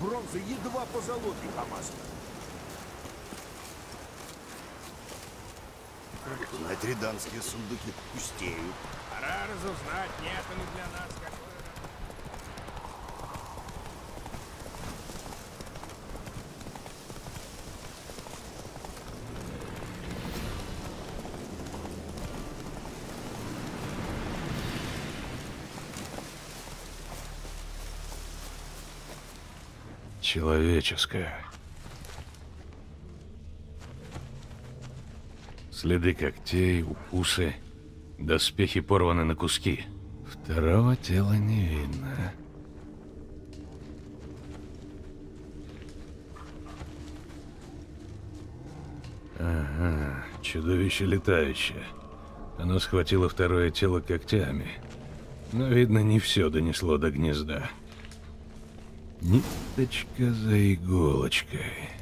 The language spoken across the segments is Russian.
бронзы едва позолотой помазано. Натриданские сундуки пустеют. Пора разузнать, нет ли для нас какой Человеческая. Следы когтей, укусы, доспехи порваны на куски. Второго тела не видно. Ага, чудовище летающее. Оно схватило второе тело когтями. Но, видно, не все донесло до гнезда. Ниточка за иголочкой.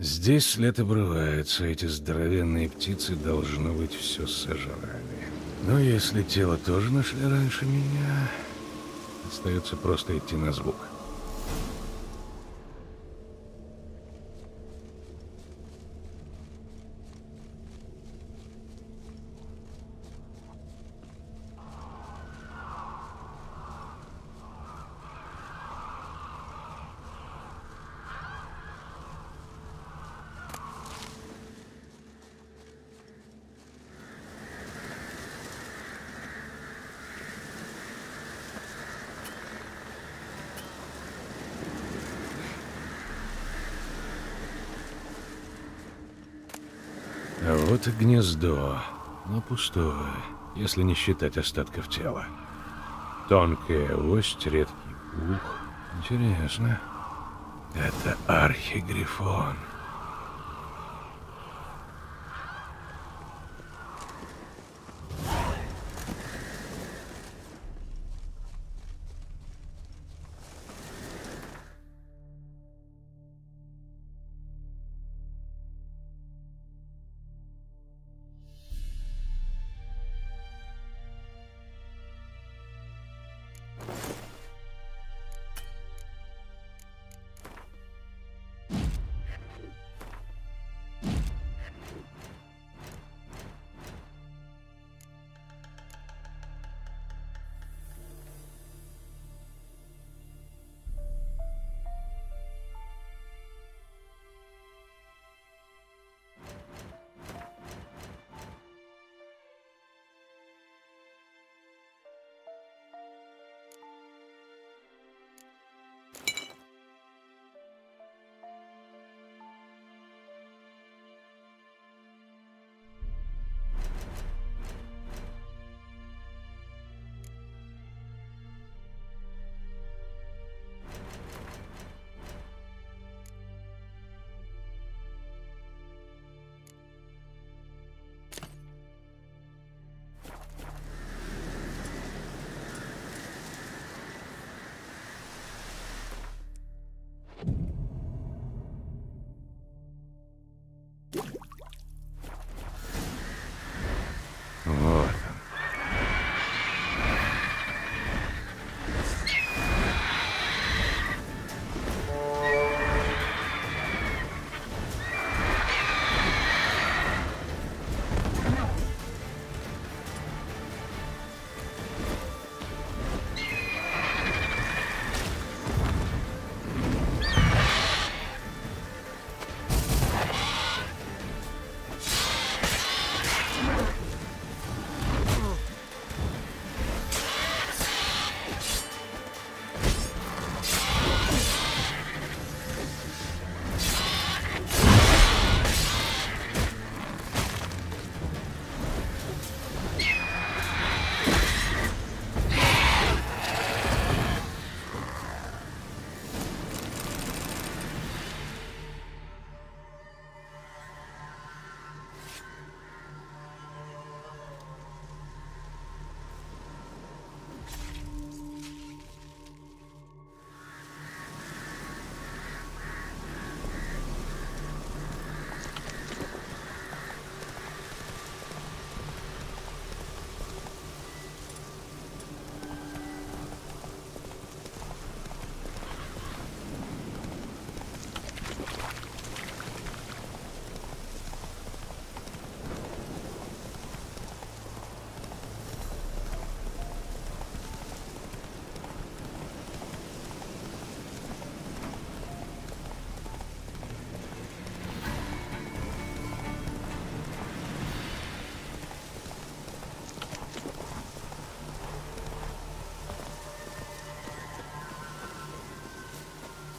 Здесь след обрывается, эти здоровенные птицы, должно быть, все сожрали. Но если тело тоже нашли раньше меня, остается просто идти на звук. А вот и гнездо, но пустое, если не считать остатков тела. Тонкая ось, редкий пух. Интересно. Это архигрифон.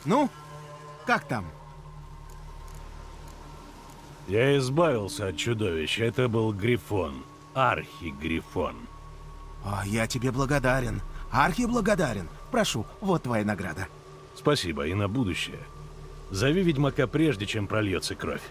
Ну, как там? Я избавился от чудовища. Это был Грифон. Архи-Грифон. О, я тебе благодарен. Архи благодарен. Прошу, вот твоя награда. Спасибо и на будущее. Зови ведьмака прежде, чем прольется кровь.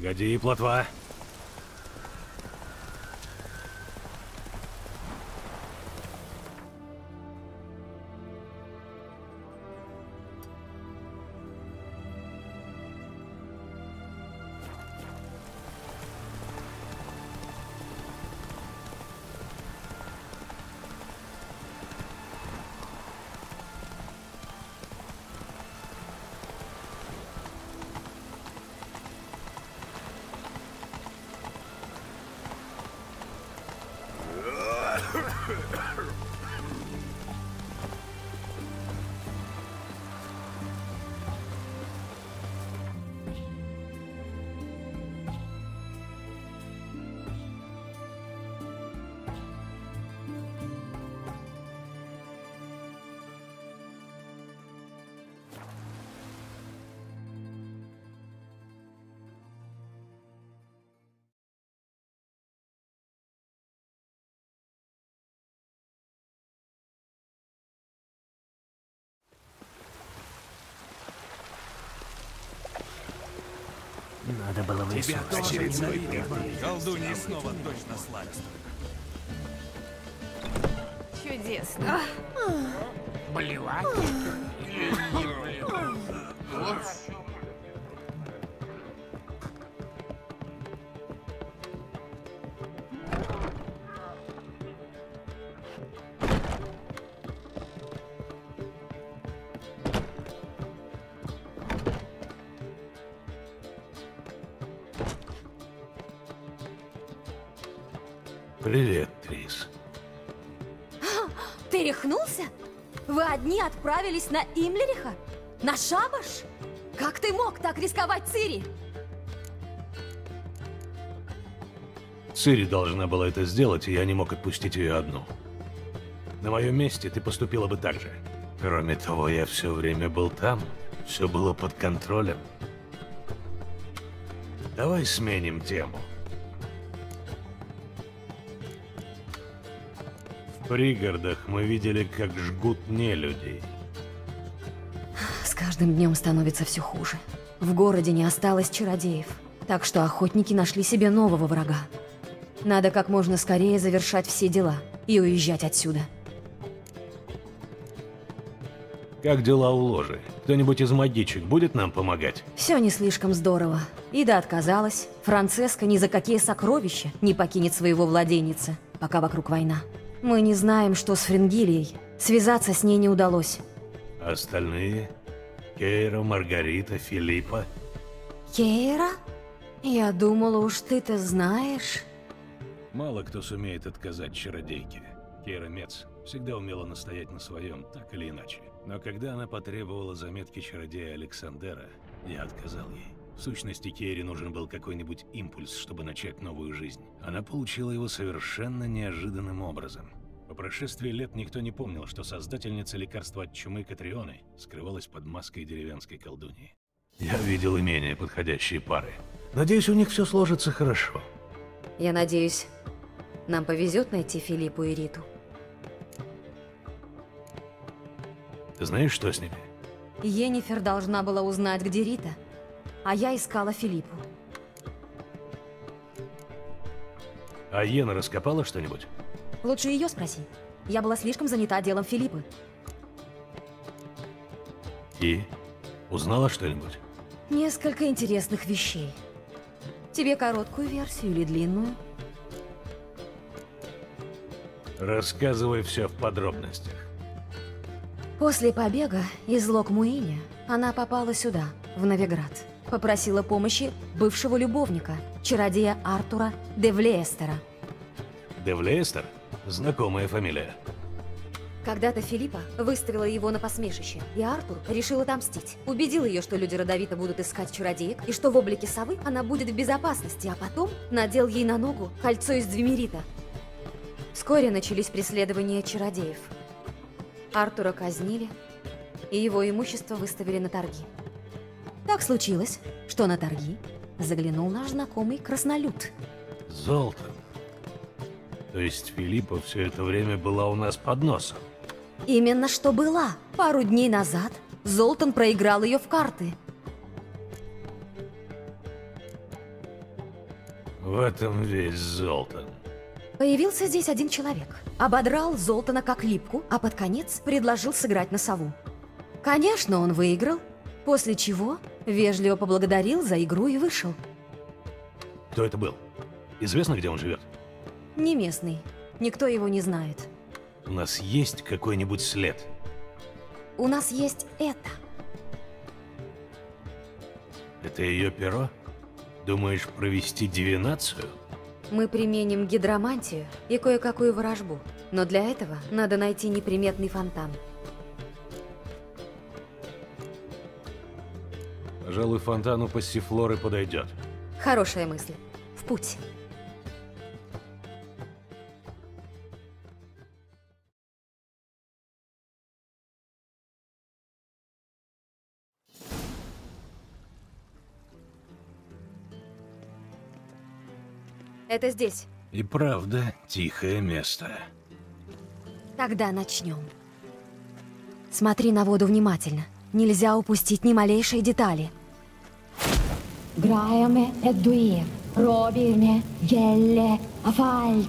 Погоди, плотва. Надо было выяснить. Колдуньи снова точно славят. Чудесно. Блевать? Привет, отправились на Имлериха? На шабаш? Как ты мог так рисковать Цири? Цири должна была это сделать, и я не мог отпустить ее одну. На моем месте ты поступила бы так же. Кроме того, я все время был там. Все было под контролем. Давай сменим тему. Пригородах мы видели, как жгут нелюдей. С каждым днем становится все хуже. В городе не осталось чародеев, так что охотники нашли себе нового врага. Надо как можно скорее завершать все дела и уезжать отсюда. Как дела у ложи? Кто-нибудь из магичек будет нам помогать? Все не слишком здорово. Ида отказалась. Францеска ни за какие сокровища не покинет своего владеница, пока вокруг война. Мы не знаем, что с Фрингилией. Связаться с ней не удалось. Остальные? Кейра, Маргарита, Филиппа? Кейра? Я думала, уж ты-то знаешь. Мало кто сумеет отказать чародейке. Кейра Мец всегда умела настоять на своем, так или иначе. Но когда она потребовала заметки чародея Александера, я отказал ей. В сущности, Кейре нужен был какой-нибудь импульс, чтобы начать новую жизнь. Она получила его совершенно неожиданным образом. По прошествии лет никто не помнил, что создательница лекарства от чумы Катрионы скрывалась под маской деревенской колдуньи. Я видел и менее подходящие пары. Надеюсь, у них все сложится хорошо. Я надеюсь, нам повезет найти Филиппу и Риту. Ты знаешь, что с ними? Йеннифер должна была узнать, где Рита, а я искала Филиппу. А Йена раскопала что-нибудь? Лучше ее спроси. Я была слишком занята делом Филиппы. И? Узнала что-нибудь? Несколько интересных вещей. Тебе короткую версию или длинную? Рассказывай все в подробностях. После побега из Локмуиня она попала сюда, в Новиград. Попросила помощи бывшего любовника, чародея Артура Девлеестера. Девлеестер? Знакомая фамилия. Когда-то Филиппа выставила его на посмешище, и Артур решил отомстить. Убедил ее, что люди родовито будут искать чародеек, и что в облике совы она будет в безопасности, а потом надел ей на ногу кольцо из двемерита. Вскоре начались преследования чародеев. Артура казнили, и его имущество выставили на торги. Так случилось, что на торги заглянул наш знакомый краснолюд. Золтан. То есть Филиппа все это время была у нас под носом. Именно что была. Пару дней назад Золтан проиграл ее в карты. В этом весь Золтан. Появился здесь один человек. Ободрал Золтана как липку, а под конец предложил сыграть на сову. Конечно, он выиграл, после чего вежливо поблагодарил за игру и вышел. Кто это был? Известно, где он живет? Не местный, никто его не знает. У нас есть какой-нибудь след? У нас есть это. Это ее перо? Думаешь провести дивинацию? Мы применим гидромантию и кое-какую ворожбу. Но для этого надо найти неприметный фонтан. Пожалуй, фонтану пассифлоры подойдет. Хорошая мысль. В путь. Это здесь. И правда, тихое место. Тогда начнем. Смотри на воду внимательно. Нельзя упустить ни малейшей детали. Graeme et duir, robirne gelle afalte.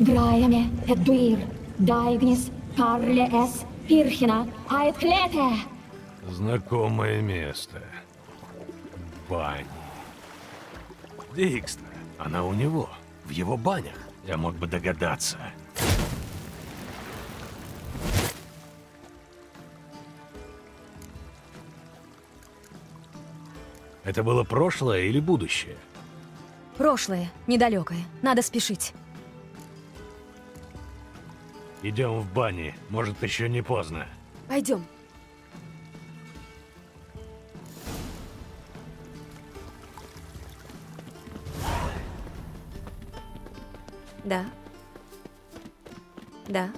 Et duir, daignis karle es pirchina ait klete. Знакомое место. Бань. Дикстра. Она у него. В его банях. Я мог бы догадаться. Это было прошлое или будущее? Прошлое, недалекое. Надо спешить. Идем в бане. Может, еще не поздно. Пойдем. Да. Да.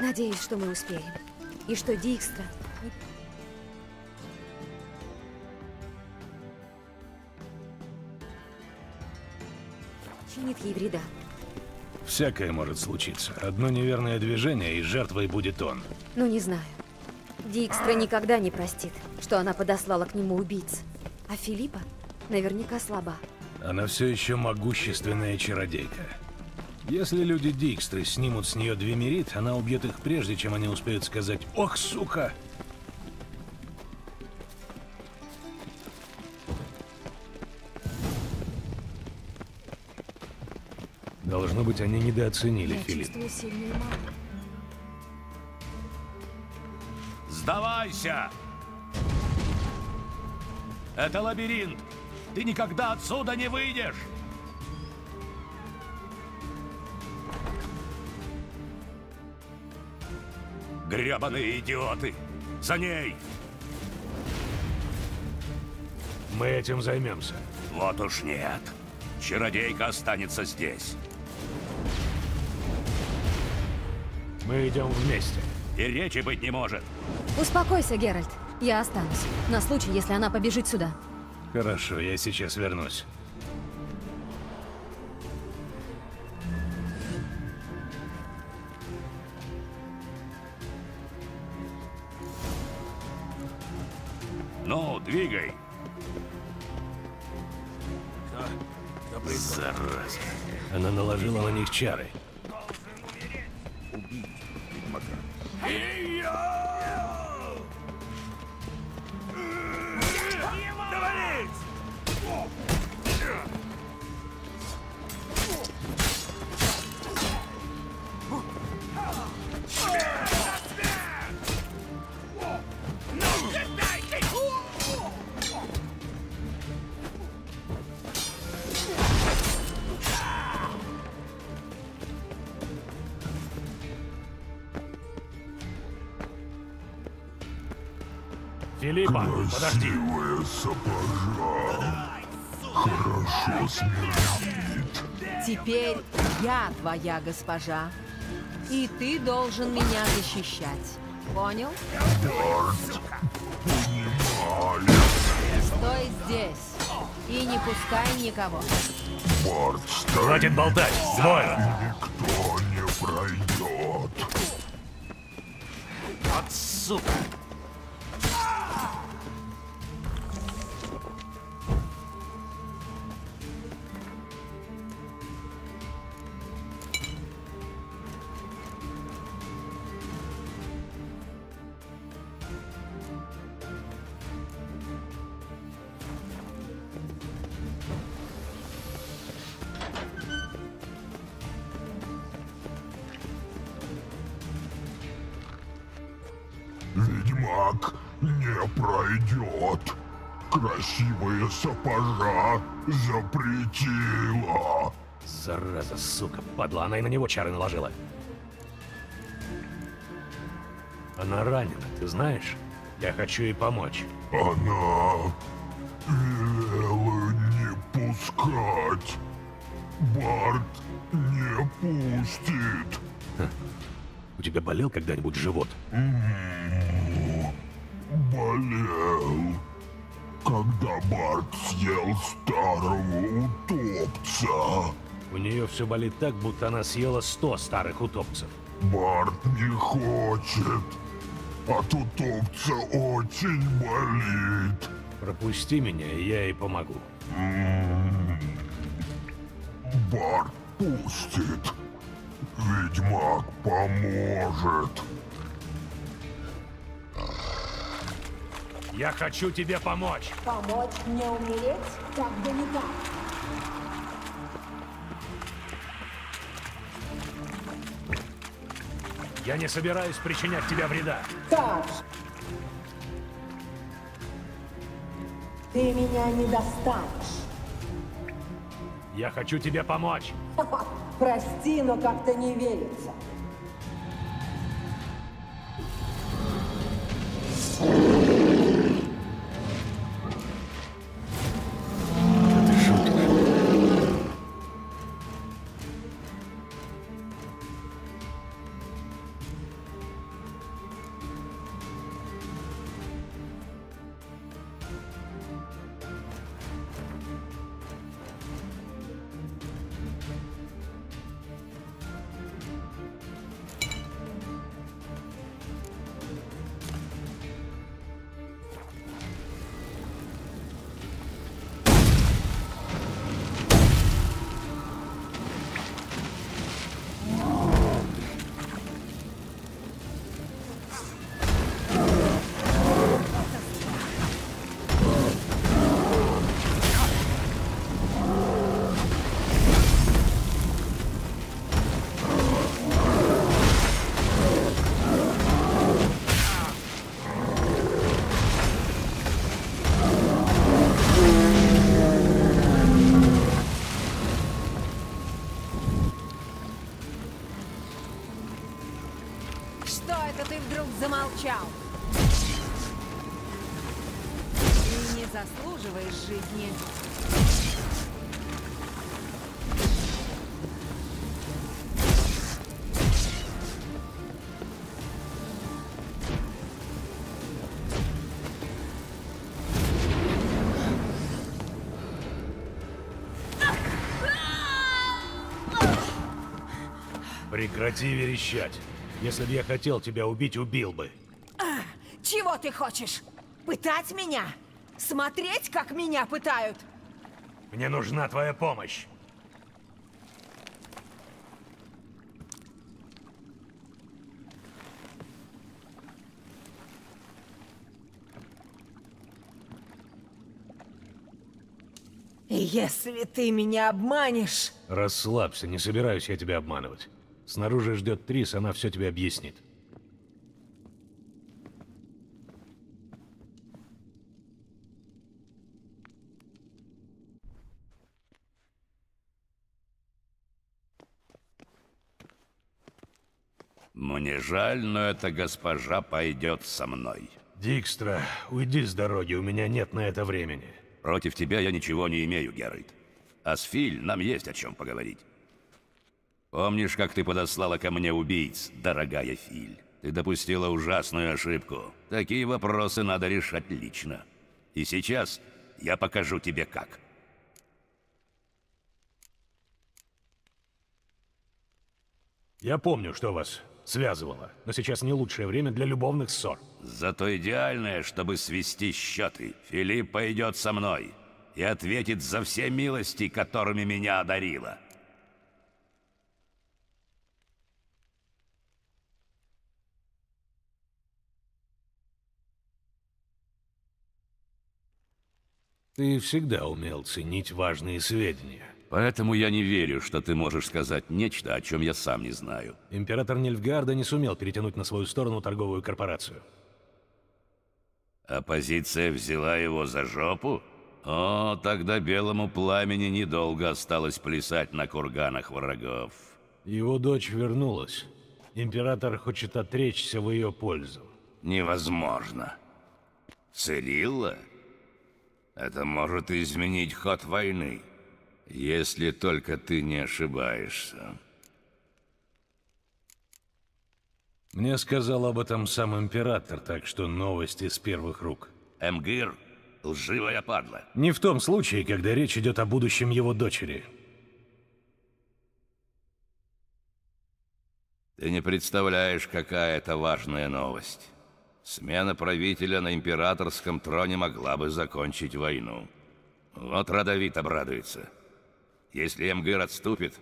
Надеюсь, что мы успеем. И что Дикстра... Чинит ей вреда. Всякое может случиться. Одно неверное движение, и жертвой будет он. Ну, не знаю. Дикстра никогда не простит, что она подослала к нему убийц. А Филиппа наверняка слаба. Она все еще могущественная чародейка. Если люди Дикстры снимут с нее двемерит, она убьет их прежде, чем они успеют сказать «Ох, сука!» Должно быть, они недооценили Я Филипп. Сдавайся! Это лабиринт! Ты никогда отсюда не выйдешь! Гребаные идиоты! За ней! Мы этим займемся. Вот уж нет. Чародейка останется здесь. Мы идем вместе. И речи быть не может. Успокойся, Геральт. Я останусь. На случай, если она побежит сюда. Хорошо, я сейчас вернусь. Двигай. Зараза. Она наложила на них чары. Филиппа, подожди. Красивая сапожа. Хорошо смердит. Теперь я твоя госпожа. И ты должен меня защищать. Понял? Понимали. Стой здесь. И не пускай никого. Барт стоит. Хватит болтать. Двое. Никто не пройдет. Вот Ведьмак не пройдет. Красивая сапожа запретила. Зараза, сука, падла, она и на него чары наложила. Она ранена, ты знаешь? Я хочу ей помочь. Она велела не пускать. Барт не пустит. У тебя болел когда-нибудь живот? Болел, когда Барт съел старого утопца. У нее все болит так, будто она съела сто старых утопцев. Барт не хочет. От утопца очень болит. Пропусти меня, я ей помогу. Барт пустит. Ведьмак поможет. Я хочу тебе помочь. Помочь мне умереть? Как бы не так. Я не собираюсь причинять тебе вреда. Так. Ты меня не достанешь. Я хочу тебе помочь. Прости, но как-то не верится. дни. Прекрати верещать. Если бы я хотел тебя убить, убил бы. А, чего ты хочешь? Пытать меня? Смотреть, как меня пытают? Мне нужна твоя помощь. Если ты меня обманешь... Расслабься, не собираюсь я тебя обманывать. Снаружи ждет Трис, она все тебе объяснит. Мне жаль, но эта госпожа пойдет со мной. Дикстра, уйди с дороги, у меня нет на это времени. Против тебя я ничего не имею, Геральт. А с Филь нам есть о чем поговорить. Помнишь, как ты подослала ко мне убийц, дорогая Филь? Ты допустила ужасную ошибку. Такие вопросы надо решать лично. И сейчас я покажу тебе как. Я помню, что вас связывало, но сейчас не лучшее время для любовных ссор. Зато идеальное, чтобы свести счеты. Филипп пойдет со мной и ответит за все милости, которыми меня одарила. Ты всегда умел ценить важные сведения. Поэтому я не верю, что ты можешь сказать нечто, о чем я сам не знаю. Император Нильфгарда не сумел перетянуть на свою сторону торговую корпорацию. Оппозиция взяла его за жопу? О, тогда белому пламени недолго осталось плясать на курганах врагов. Его дочь вернулась. Император хочет отречься в ее пользу. Невозможно. Цирилла? Это может изменить ход войны, если только ты не ошибаешься. Мне сказал об этом сам император, так что новости с первых рук. Эмгир — лживая падла. Не в том случае, когда речь идет о будущем его дочери. Ты не представляешь, какая это важная новость. Смена правителя на императорском троне могла бы закончить войну. Вот Радовит обрадуется. Если Эмгир отступит,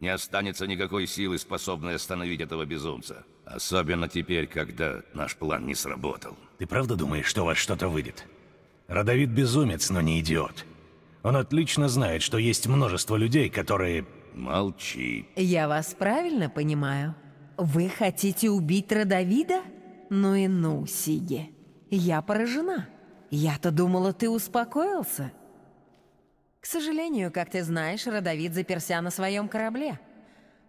не останется никакой силы, способной остановить этого безумца. Особенно теперь, когда наш план не сработал. Ты правда думаешь, что у вас что-то выйдет? Родовид безумец, но не идиот. Он отлично знает, что есть множество людей, которые... Молчи. Я вас правильно понимаю? Вы хотите убить Родовида? Ну и ну, Сиги. Я поражена. Я-то думала, ты успокоился. К сожалению, как ты знаешь, Родовид заперся на своем корабле.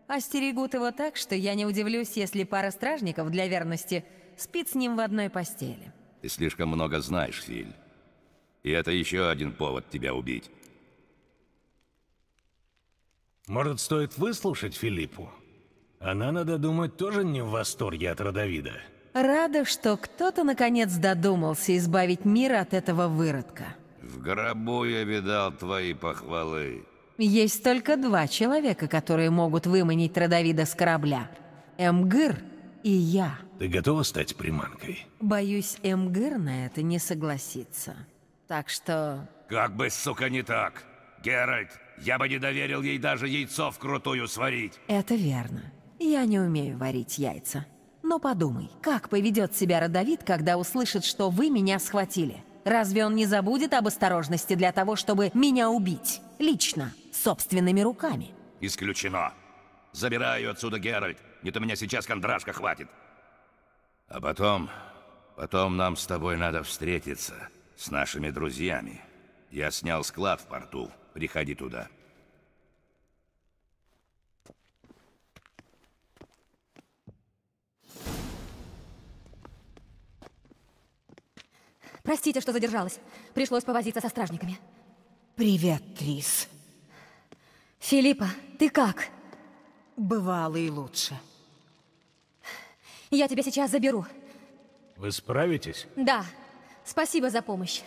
Остерегут его так, что я не удивлюсь, если пара стражников для верности спит с ним в одной постели. Ты слишком много знаешь, Филь. И это еще один повод тебя убить. Может, стоит выслушать Филиппу? Она, надо думать, тоже не в восторге от Родовида. Рада, что кто-то наконец додумался избавить мир от этого выродка. Гробу я видал твои похвалы. Есть только два человека, которые могут выманить Родовида с корабля. Эмгыр и я. Ты готова стать приманкой? Боюсь, Эмгыр на это не согласится. Так что... Как бы, сука, не так. Геральт, я бы не доверил ей даже яйцо вкрутую сварить. Это верно. Я не умею варить яйца. Но подумай, как поведет себя Родовид, когда услышит, что вы меня схватили? Разве он не забудет об осторожности для того, чтобы меня убить? Лично, собственными руками. Исключено. Забираю отсюда, Геральт. Не то меня сейчас кондрашка хватит. А потом... Потом нам с тобой надо встретиться. С нашими друзьями. Я снял склад в порту. Приходи туда. Простите, что задержалась. Пришлось повозиться со стражниками. Привет, Трис. Филиппа, ты как? Бывало и лучше. Я тебя сейчас заберу. Вы справитесь? Да. Спасибо за помощь.